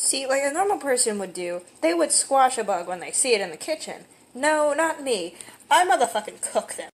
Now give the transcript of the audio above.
See, like a normal person would do, they would squash a bug when they see it in the kitchen. No, not me. I motherfucking cook them.